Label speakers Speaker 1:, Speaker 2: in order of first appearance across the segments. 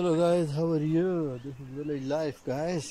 Speaker 1: Hello guys, how are you? This is village life guys.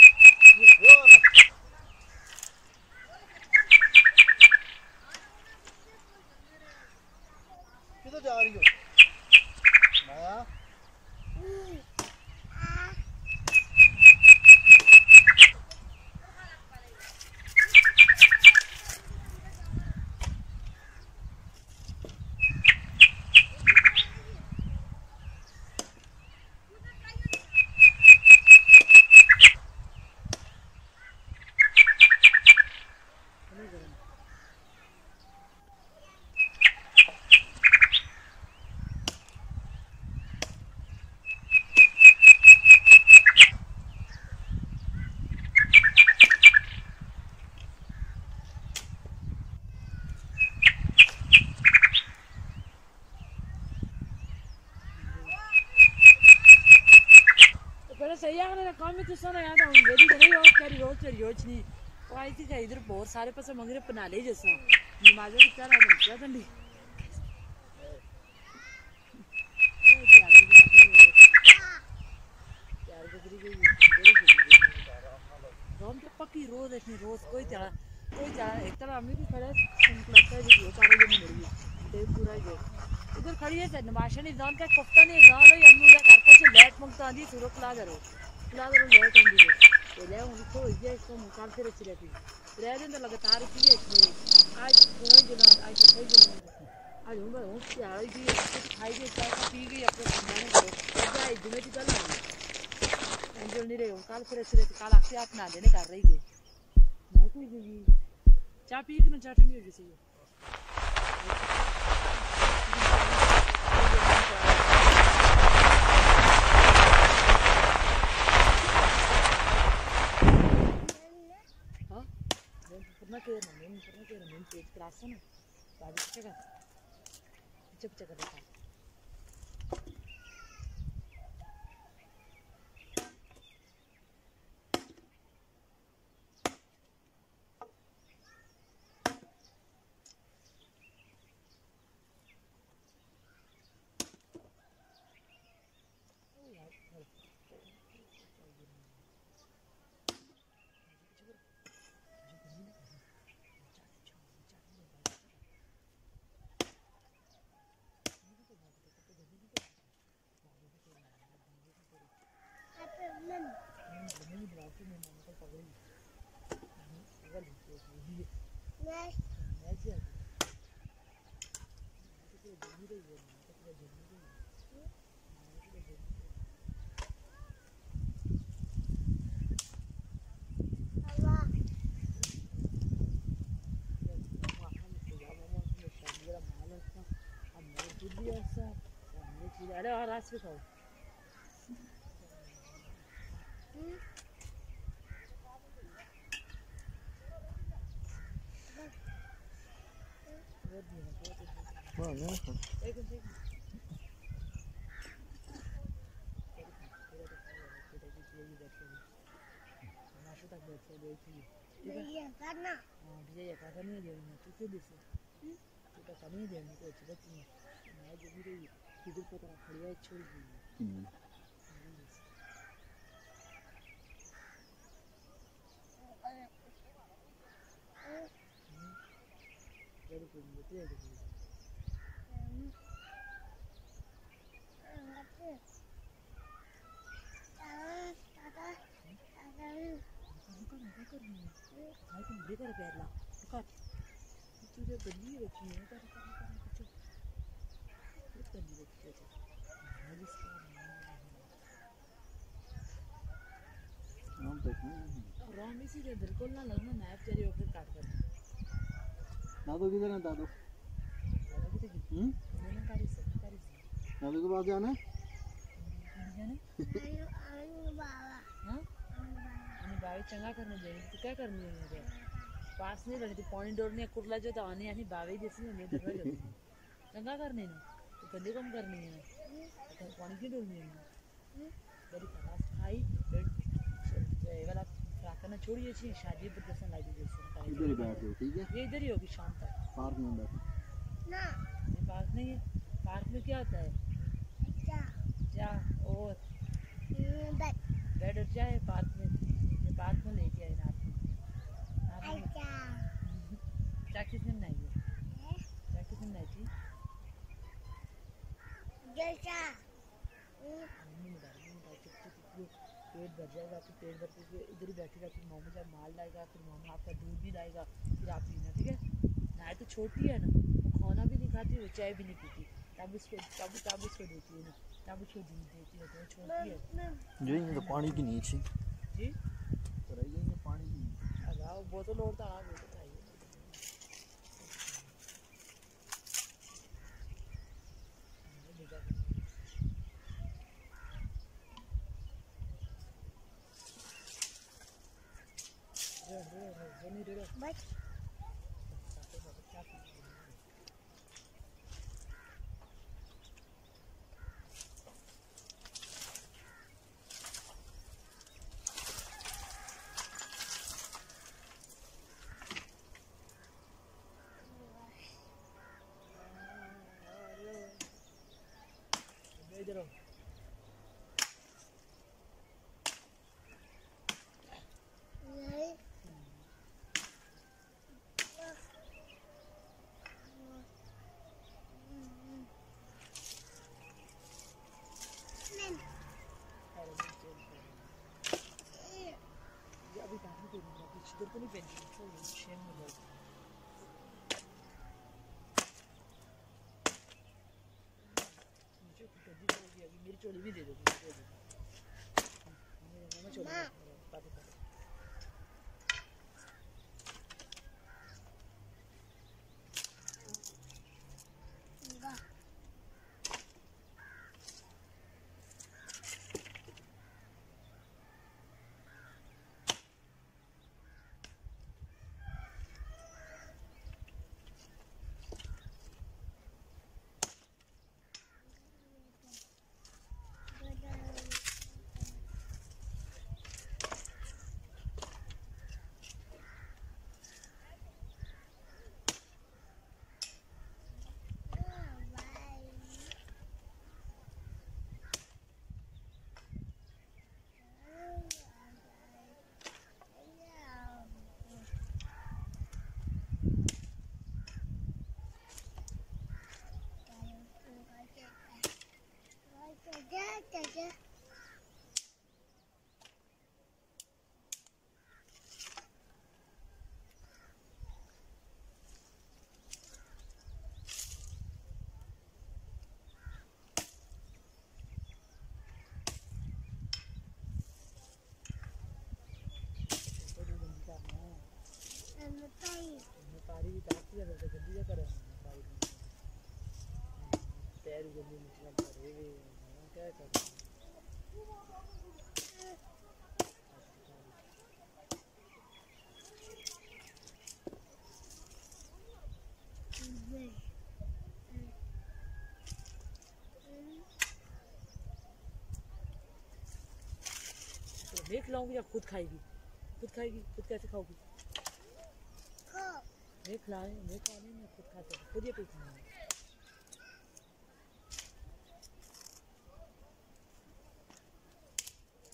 Speaker 2: Ayun. ले भी कर रहा क्या दंडी रोम तो पक्की रोज ऐसी, रोज कोई तरह कोई तरह एक तरह हमें भी खड़े लगता है जो सारे दिन मर गई देव पूरा जो इधर खड़ी है नमाशा नहीं जान का कोफ्ता नहीं, जान है हम उधर करता से लेट मंगता आंधी सुरो खला करो करो लेट आंधी है तो ले उन को ये इसको मुकाम से रच लेती रह दिन तो लगातार की है इसमें आज कोई दिन आज तो कोई दिन आज हम लोग उस कि खाई गई चाय पी गई अपने खाने को क्या है दिन की है एंजल नहीं रहे काल फिर रच लेती काल आके अपना देने कर रही है मैं कोई चाय पी के ना ठंडी हो गई quiero, no me importa, quiero, no me importa, gracias, no. Va a decir que, dicho que te रात भी खाओ बहुत नहीं है बहुत है
Speaker 1: Var ne yapalım?
Speaker 2: एक मिनट एक माशू तक बैठ कर देखिए ठीक है हाँ भैया ये कहा नहीं दे रही तू क्यों दिसे तू तो नहीं दे रही कोई चिपक नहीं मैं जो भी रही किधर को तरह खड़ी है छोड़ दी
Speaker 1: Hmm.
Speaker 2: वेरी गुड मुझे ये देखिए काय कर मी काय तू मुझे कर प्यारला कर तुझे गली रखी है कर कर कर कुछ कुछ गली रखी है मुझे इसका
Speaker 1: Tamam bekle.
Speaker 2: राम इसी के बिल्कुल ना लगना चली हो फिर काट कर।
Speaker 1: दादू। किधर है? दादू
Speaker 2: दादा
Speaker 1: हम्म
Speaker 2: मैंने कारी से कारी से
Speaker 1: दादू के पास जाना है।
Speaker 2: जाने बावी चंगा करने जाएगी तू क्या करनी है मुझे पास नहीं तू पानी डोरने कुर्ला जो तो आने यानी बावी जैसी नहीं दरवा जो चंगा करने ना तू गंदी कम करनी है। तो पानी क्यों डोलनी है? बड़ी खलास खाई ये वाला फ्राकना छोड़िए छी शादी पर जैसे लागी जैसे।
Speaker 1: इधर ही बैठ जाओ ठीक है?
Speaker 2: ये इधर ही होगी शाम तक।
Speaker 1: पार्क में बैठो।
Speaker 2: ये पार्क नहीं है। पार्क में क्या होता है? क्या और बेड और क्या है पार्क में। में लेके रात में। क्या किसने बनाई है? क्या किसने बनाई थी? पेट भर जाएगा फिर पेट भर के इधर ही बैठेगा फिर मामा जब माल लाएगा फिर मामा आपका दूध भी लाएगा फिर आप पीना ठीक है? नाय तो छोटी है ना वो खाना भी नहीं खाती वो चाय भी नहीं पीती। तब उसको तब तब उसको देती है ना तब उसको दूध देती है तो छोटी है।
Speaker 1: जो ये तो पानी की नीचे
Speaker 2: जी?
Speaker 1: पर ये पानी की
Speaker 2: बोतल और तो हाँ बोतल चाहिए इधर आओ अरे मैं चेंज कर दूँगा। ये अभी बाहर को नहीं जाती इधर को नहीं पहनती तो ये शेम में बोल मुझे गंदी चोली अभी मेरी चोली भी दे दो 姐。तारी भी ताकती है जल्दी जा करें तारी पैर जल्दी निकला करे तो देख लाऊँगी जब खुद खाएगी। खुद खाएगी? खुद कैसे खाओगी? मैं खिलाए मैं खाने में खुद खा सकती खुद ये पे खाना है हमें खाली मेरी बात बहुत महँगी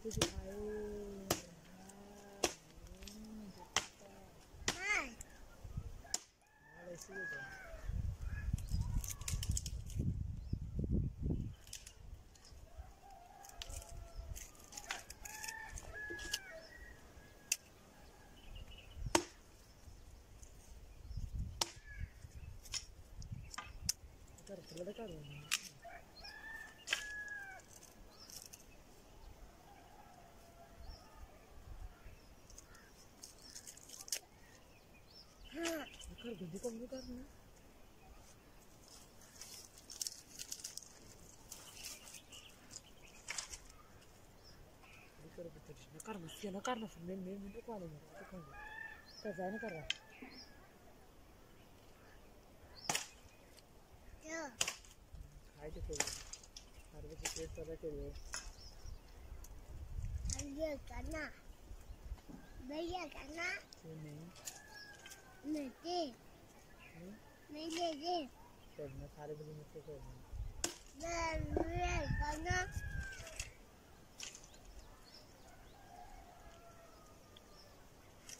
Speaker 2: नहीं है चलते दिखाओ ऐसे ही हो कर थोड़ा कर कर गुड्डी को भी करना कर ना कर मस्ती ना करना फिर मैं मैं मैं तो कौन है तो कौन है कर जाए ना कर रहा खाए तो कोई हर वक्त पेट कर रहा करिए
Speaker 3: भैया करना
Speaker 2: क्यों नहीं
Speaker 3: नहीं दे
Speaker 2: हम्म?
Speaker 3: नहीं दे दे
Speaker 2: करना सारे बजे मुझसे करना
Speaker 3: मैं मैं करना हम्म,
Speaker 2: वो भी कुछ नहीं
Speaker 3: मैं
Speaker 2: बस तो नहीं पोड़ नहीं कहीं नहीं कहीं कहीं मैं पोड़ना सही
Speaker 3: ना ना
Speaker 2: मम्मा गला नहीं देखी मुझसे पोड़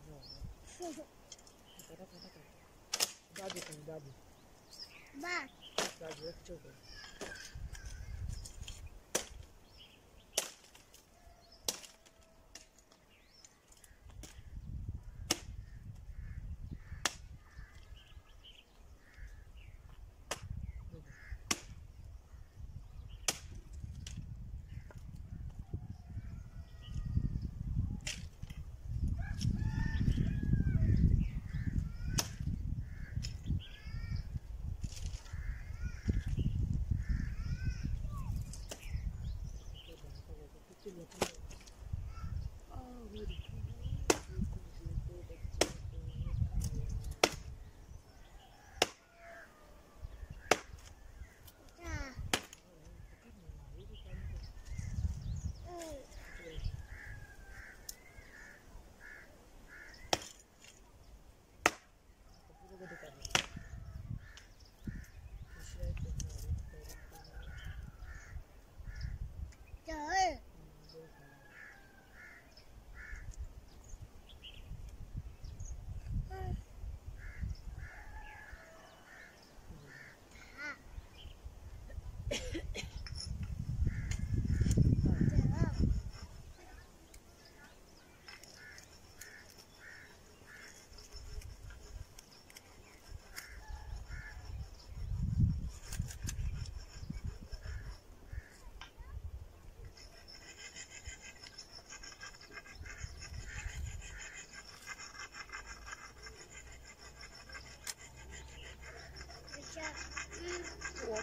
Speaker 2: करा करा करा दादी कहीं दादी
Speaker 3: बस
Speaker 2: दादी रख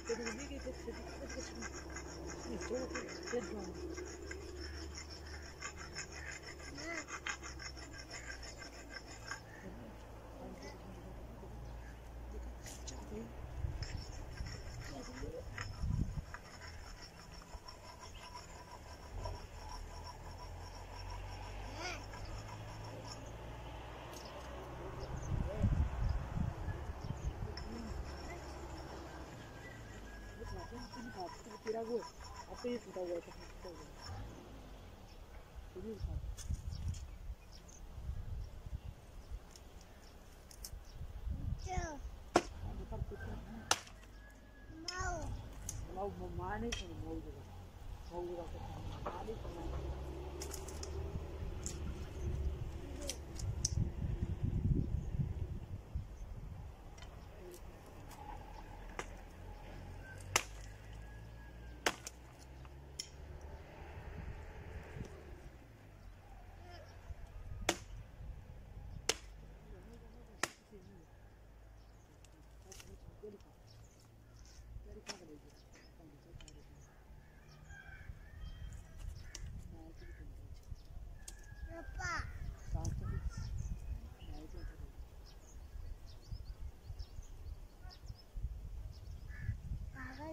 Speaker 3: Wenn du hier gehst, wird es nicht
Speaker 2: so gut. खाता तो तेरा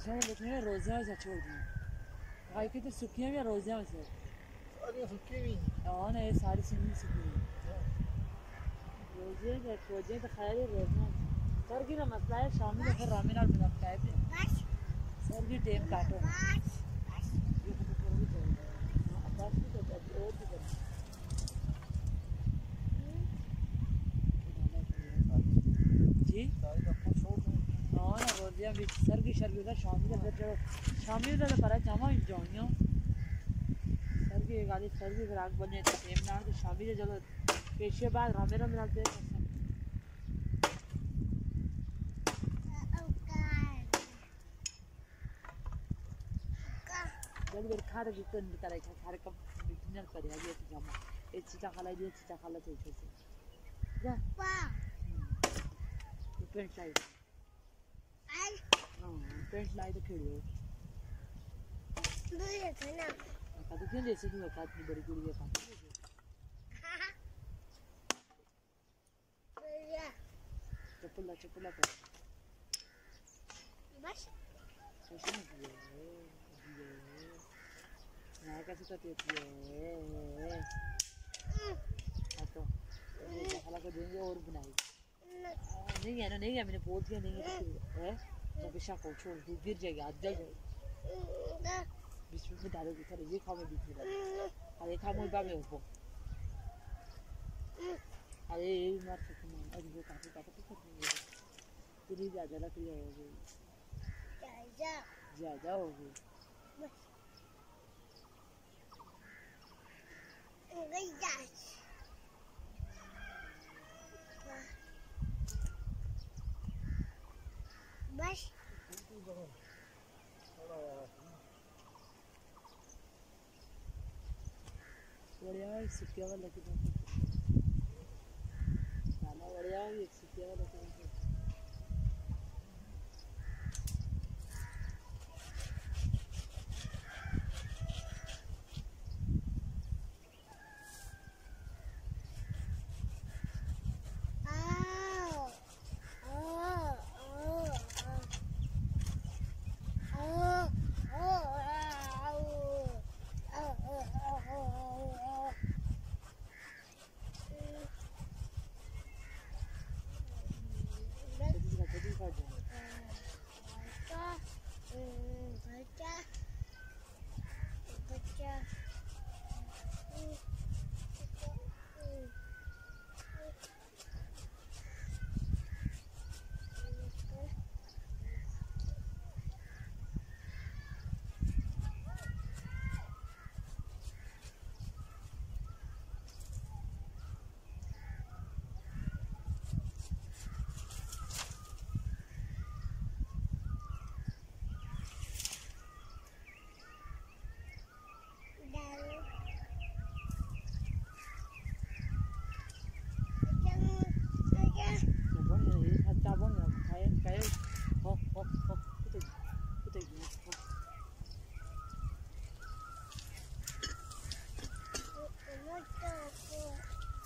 Speaker 2: इतने सारे देखने में रोजियाँ से छोड़ दी भाई की तो सुखियाँ भी रोजियाँ से
Speaker 1: सारियाँ सुक्की भी
Speaker 2: और ना ये सारी सुनी सुखी रोज़े का रोज़े तो खैर ही रोजियाँ सर की ना मसला है शाम में फिर रामी नाल बना के आए थे सर की टेम काटो
Speaker 3: Bas. Bas.
Speaker 2: ये तो फिर भी चलेगा बस भी तो serviva Shamil perché Shamil da para jama jonyo sarge gali sarge rag bane tem na to Shamil jalo peshe baad rame rame na te जल्दी खा रही तो नहीं करा खा रहे कब डिनर करे ये जामा ये चीजा खाला ये चीजा खाला तो छोटे जा पापा डिफरेंट टाइप आई पेंट लाई तो खेड़ियो दूर है ना का तो क्यों जैसे क्यों का इतनी बड़ी कुड़ी का चप्पला चप्पला कर बस कैसे नहीं दिए दिए ना कैसे तो दिए हाँ तो खाला को देंगे और बनाएगी नहीं है ना, नहीं है, मैंने बोल दिया नहीं है। तो फिर है मैं पेशा को छोड़ दूँ गिर जाएगी आज जल जाएगी बीच में डालोगी सर ये खाओ मैं बीच में डालो अरे खा मुझे बाबे ऊपर अरे ये मार सकते हैं अरे वो काफ़ी काफ़ी तो कर देंगे तेरी ज़्यादा लकड़ी हो गई ज़्यादा हो गई
Speaker 3: Bas.
Speaker 2: बढ़िया एक सुखिया वाला की बात खाना बढ़िया है एक सुखिया वाला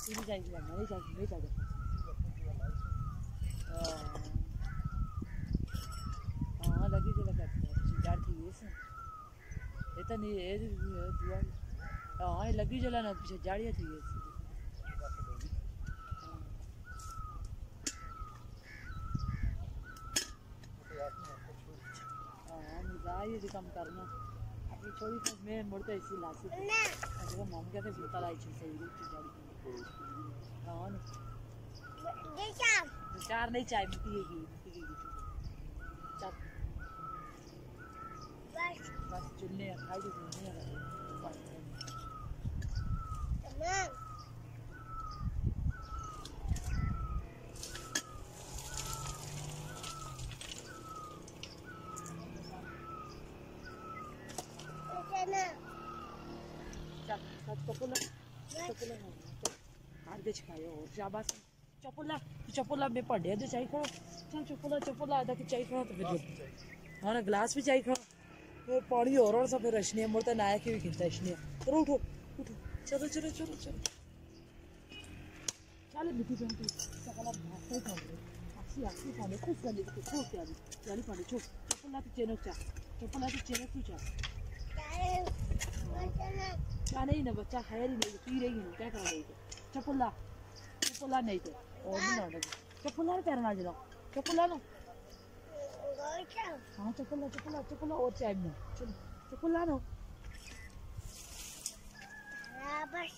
Speaker 2: नहीं चाहिए नहीं चाहिए नहीं चाहिए हाँ लगी जो लगा ये से ये तो नहीं ये दुआ। हाँ लगी जो ना पीछे जाड़िया थी ये से हाँ मज़ा काम करना। अपनी छोरी मैं मुड़ते इसी लासी अगर मम कहते जूता लाई सही हाँ
Speaker 3: देखा
Speaker 2: चार नहीं चाय पीती की चार
Speaker 3: बस
Speaker 2: बस चुनने खाई तो चुनने बस
Speaker 3: तमाम इतना
Speaker 2: चल चल चपोला चपोला और शाबाश चपोला चपोला में पढ़े दे चाहिए खड़ा चल चपोला चपोला आधा की चाहिए खड़ा तो फिर हाँ ना गिलास भी चाहिए खड़ा फिर पानी और और सब फिर रशनिया मुड़ता नाया की भी खिलता रशनिया चलो उठो उठो। चलो चलो चलो चलो। चल मिट्टी पे मिट्टी सकला भात ही खाओ आसी आसी खाने खुश करने को खूब प्यारी प्यारी पानी चुप। चपोला तो चेनक चा। चपोला तो चेनक तू चा। क्या नहीं ना बच्चा है ही नहीं पी रही है क्या करा रही हाँ? चपुल्ला चपुल्ला चपुल्ला और चाय में चलो चपुल्ला ना
Speaker 3: बस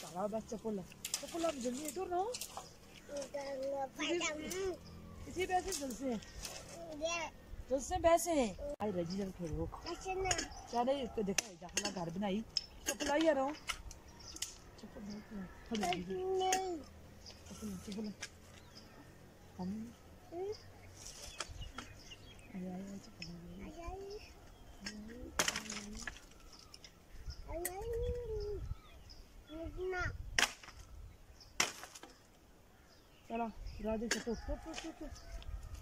Speaker 2: चला बस चपुल्ला चपुल्ला में जल्दी तो ना इसी बैसे जल से
Speaker 3: ये
Speaker 2: जल से बैसे आई रज़ी जल खेलो चले इसको देखा जहाँ घर बनाई चपुल्ला ही आ रहा हूँ चपुल्ला चपुल्ला
Speaker 3: नहीं
Speaker 2: चपुल्ला चपुल्ला हम आया आया चपुल्ला
Speaker 3: आई इतना
Speaker 2: चलो राधे से तो तो तो तो तो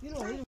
Speaker 2: हीरो हीरो